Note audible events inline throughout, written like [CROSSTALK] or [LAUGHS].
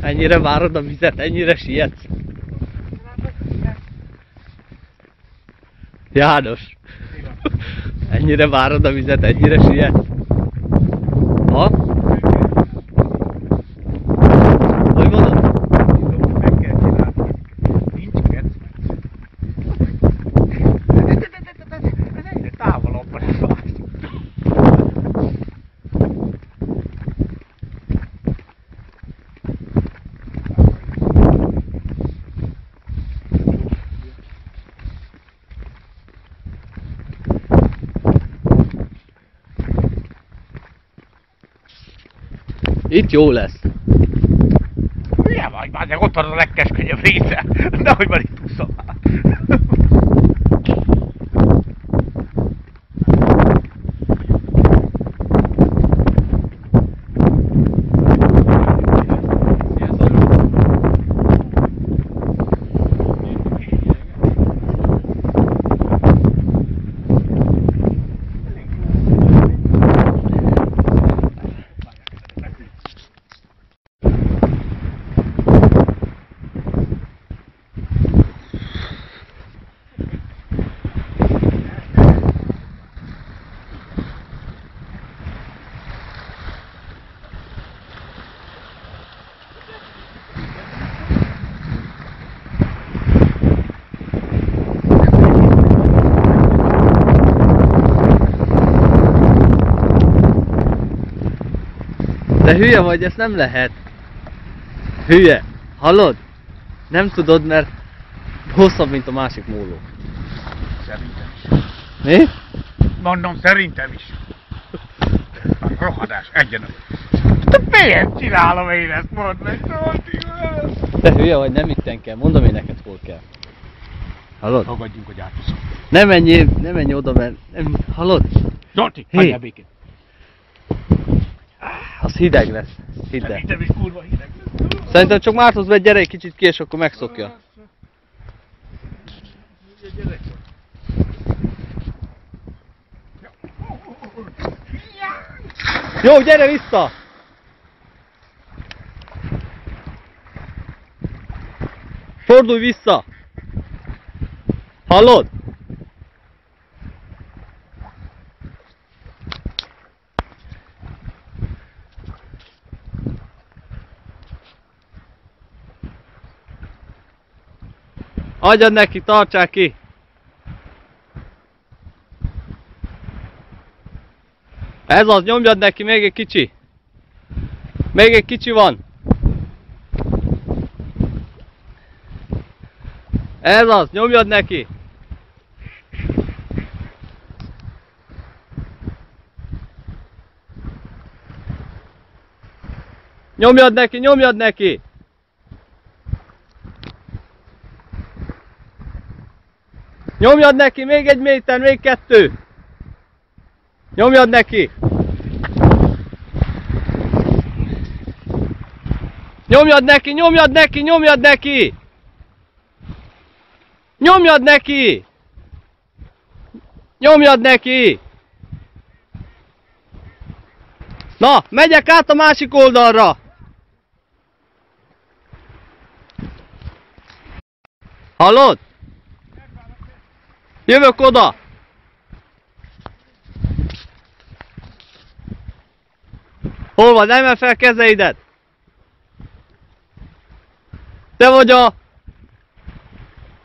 Ennyire várod a vizet, ennyire sietsz? János, ennyire várod a vizet, ennyire sietsz? Ha? Hogy mondod? Meg kell csinálni. Nincs kec. Egyre távolabban is vagy. Itt jó lesz. Hülye vagy, már ott van a legkeskenyebb része. Nehogy már itt úszom már. De hülye vagy, ezt nem lehet. Hülye. Hallod? Nem tudod, mert hosszabb, mint a másik móló. Szerintem is. Mi? Mondom, szerintem is. A rohadás, egyenlő. Te miért csinálom én ezt, mondd meg? Te hülye vagy, nem itten kell. Mondom én neked, hol kell. Hallod? Fogadjunk, hogy átviszom. Nem menjél, nem menj oda, mert nem, hallod? Zsolti, Hé. hagyjál békén. Az hideg lesz. Hidd el. Szerintem is kurva hideg. Szerintem csak Mártoz be, gyere egy kicsit ki, és akkor megszokja. Jó, gyere vissza! Fordulj vissza! Hallod? Adjad neki, tartsák ki! Ez az, nyomjad neki, még egy kicsi! Még egy kicsi van! Ez az, nyomjad neki! Nyomjad neki, nyomjad neki! Nyomjad neki, még egy méter, még kettő! Nyomjad neki! Nyomjad neki, nyomjad neki, nyomjad neki! Nyomjad neki! Nyomjad neki! Na, megyek át a másik oldalra! Hallod? Jövök oda! Hol van? Emel fel kezeidet! Te vagy a...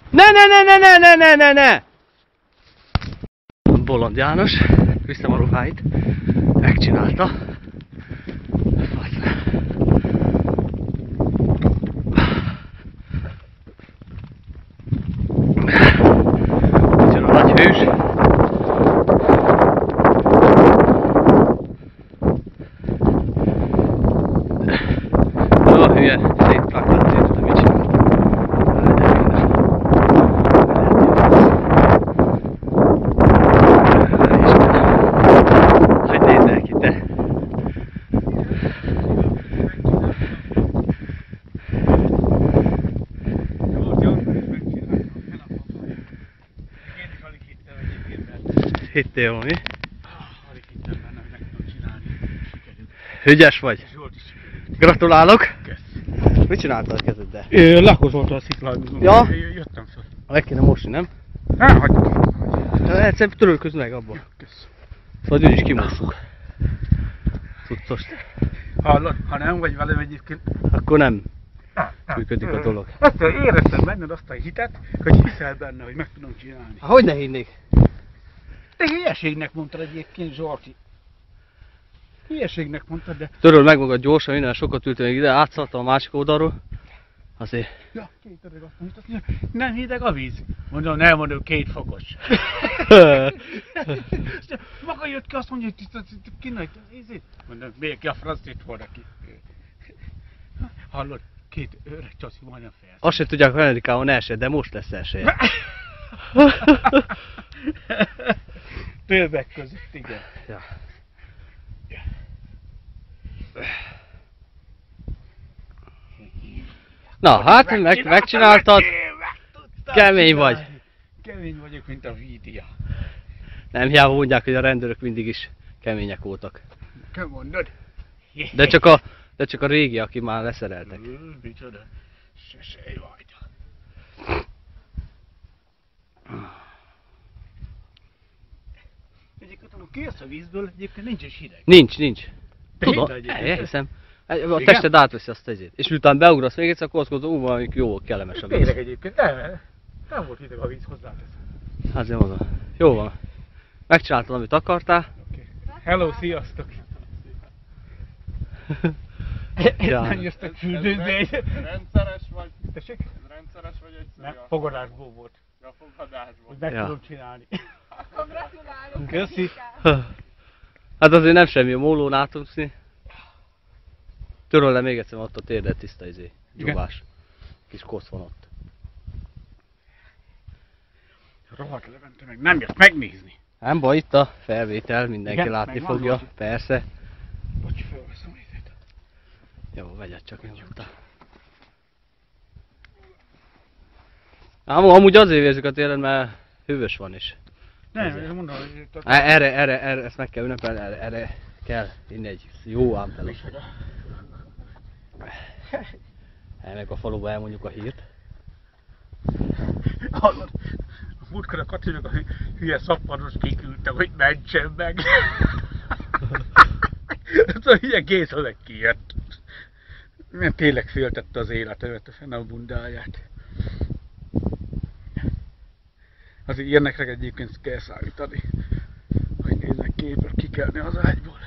Ne, ne, ne, ne, ne, ne, ne, ne, ne! Bolond János, viszem a ruháit, megcsinálta. confusion. Hittél, mi? Alig hittem benne, hogy meg tudom csinálni. Sikerült. Ügyes vagy. Zsolt is sikerült. Gratulálok. Kösz. Mit csináltad a kezeddel? Ö, lakozolta a sziklát. Ja? Jöttem föl. Meg kéne mosni, nem? Hát, hagyjuk. Egyszerűen törölköz meg abból. Kösz. Szóval úgy is kimossuk. Cuccost. Hallod, ha nem vagy velem egyébként, Akkor nem működik a dolog. Egyszer éreztem benned azt a hitet, hogy hiszel benne, hogy meg tudom csinálni. Há, Hogy ne hinnék? Te hülyeségnek mondtad egyébként, Zsolti. Hülyeségnek mondtad, de... Töröl meg magad gyorsan, innen sokat ültem ide, átszálltam a másik oldalról. Azért. Ja, két öreg azt mondta, nem hideg a víz. Mondom, nem mondom, két fokos. [LAUGHS] Maga jött ki, azt mondja, hogy kinek, ízét. Mondom, még ki a francit volna ki. Hallod, két öreg csaszi majdnem fel. Azt sem tudják, hogy Amerikában első, de most lesz első. [LAUGHS] Többek között, igen. Ja. Na, hát meg, megcsináltad. Kemény vagy. Kemény vagyok, mint a vídia. Nem hiába mondják, hogy a rendőrök mindig is kemények voltak. Kell mondod? De csak a, de csak a régi, aki már leszereltek. Micsoda? Sesej vagy. Kijössz a vízből, egyébként nincs is hideg. Nincs, nincs. Tudom, elhiszem. A Igen? tested átveszi azt ezért. És miután beugrasz még egyszer, akkor azt mondod, ú, valami jó, kellemes a víz. Tényleg egyébként, nem, nem volt hideg a víz hozzáteszem. Azért mondom. Jó van. Megcsináltad, amit akartál. Okay. Hello, sziasztok! [LAUGHS] Ja. Nem jöttek fürdőzni egy... Rendszeres vagy, Tessék? rendszeres vagy egyszerű Nem, a, fogadásból volt, a fogadásban. hogy meg Ja. tudom csinálni. Gratulálok! Köszi. [LAUGHS] Hát azért nem semmi a mólón átumszni. Töröl le még egyszer, ott a térdet tiszta izé. Gyugás. Kis kosz van ott. Rohadt Levente meg nem jött megnézni. Nem baj, itt a felvétel, mindenki Igen, látni fogja. Zolti. Persze. Bocs, fölveszem nézét. Jó, vegyed csak nyugodtan. Ám amúgy azért érzük a télen, mert hűvös van is. Nem, mondom, hogy Erre, erre, erre, ezt meg kell ünnepelni, erre, erre kell inni egy jó. Micsoda? Elmegyek a faluba, elmondjuk a hírt. Hallod? A múltkor a Katinak a hü- hülye szappanos kiküldte, hogy mentsen meg. Ez a hülye kész meg kijött. Mert tényleg féltette az életemet, a fenn a bundáját. Azért ilyenekre egyébként kell számítani. Hogy néznek képről kikelni az ágyból.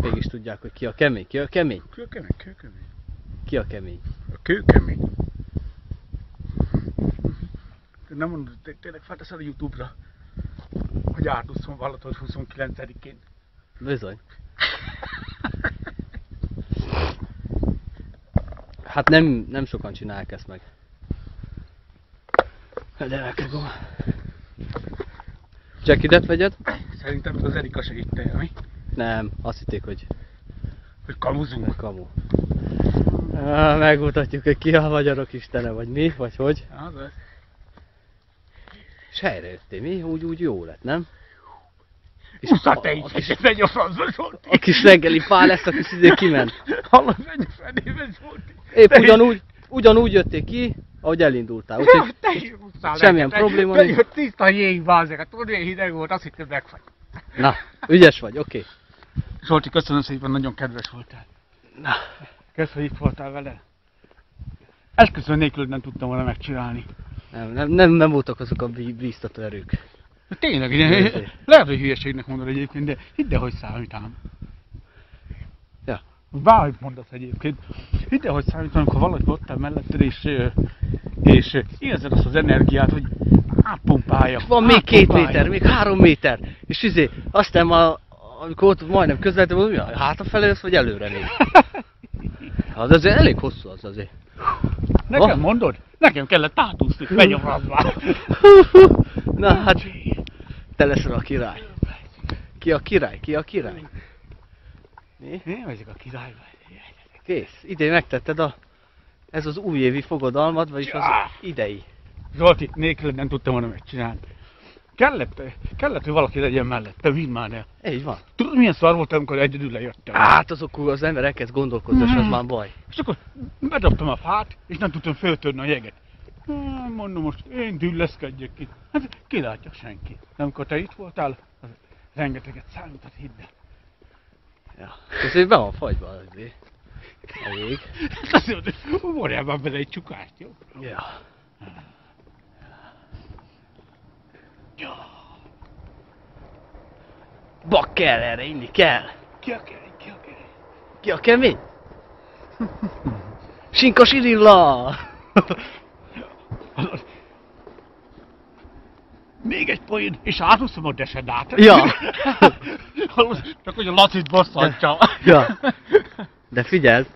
Mégis tudják, hogy ki a kemény, ki a kemény, Kőkemény, kőkemény. ki a kemény. A kőkemény. Te Nem mondod, tényleg felteszed a Youtube-ra, hogy átúszom valatod 29-én. Bizony. Hát nem, nem sokan csinálják ezt meg. De megkagom. Jackidet vegyed? Szerintem az Erika segítte, mi? Nem, azt hitték, hogy Hogy kamuzunk. kamu. Á, megmutatjuk, hogy ki a magyarok istene, vagy mi, vagy hogy. Az az. És helyre jöttél, mi? Úgy, úgy jó lett, nem? És te a, is, a, kis, hogy megy a francba, Zsolti. a kis reggeli pál lesz, aki szidé kiment. [LAUGHS] Hallod, megy a fenébe, Zsolti. Épp Te is- ugyanúgy, ugyanúgy jöttél ki, ahogy elindultál. Úgyhogy Ja, te is semmilyen neked. probléma nincs. jött tiszta jég, bázzeg, hát tudod, milyen hideg volt, azt hittem megfagy. Na, ügyes vagy, oké. Zsolti, köszönöm szépen, nagyon kedves voltál. Na, Kösz, hogy itt voltál vele. Esküszöm nélkül nem tudtam volna megcsinálni. nem, nem, nem, nem voltak azok a bí- bíztató erők. De Tényleg, Ezért. lehet, hogy hülyeségnek mondod egyébként, de hidd el, hogy számít ám. Ja. Bárhogy mondasz egyébként. Hidd el, hogy számít, amikor valaki ott áll melletted, és, és ö, érzed azt az energiát, hogy átpumpálja. Van még két méter, még három méter. És izé, aztán már, amikor ott majdnem közeltem, hogy mi a hátrafelé lesz, vagy előre még. [LAUGHS] Az azért elég hosszú az azért. Nekem Oh. mondod? Nekem kellett átúszni, a francba. [LAUGHS] Na hát, te leszel a király. Ki a király? Ki a király? Mi? Én vagyok a király. Kész. Idén megtetted a... Ez az újévi fogadalmad, vagyis az Ja. idei. Zolti, nélküled nem tudtam volna megcsinálni. kellett, kellett, hogy valaki legyen mellette, vidd már el. Így van. Tudod, milyen szar volt, amikor egyedül lejöttem? Hát azok az ember elkezd gondolkozni, és az már baj. És akkor bedobtam a fát, és nem tudtam föltörni a jeget. Há, Mondom, most én dülleszkedjek ki. Hát ki látja senki. De amikor te itt voltál, az rengeteget számított, hidd el. Ja. Köszönjük, be van fagyva azért. A jég. Morjál már bele egy csukást, jó? Ja. Ja. Bak kell erre, inni kell. Ki a kerék, ki a kerék. Ki a kemény? Sinka Sirilla! Még egy poén, és átúszom a desedát. Ja. [LAUGHS] Csak hogy a Lacit bosszantja. Ja. De figyeld,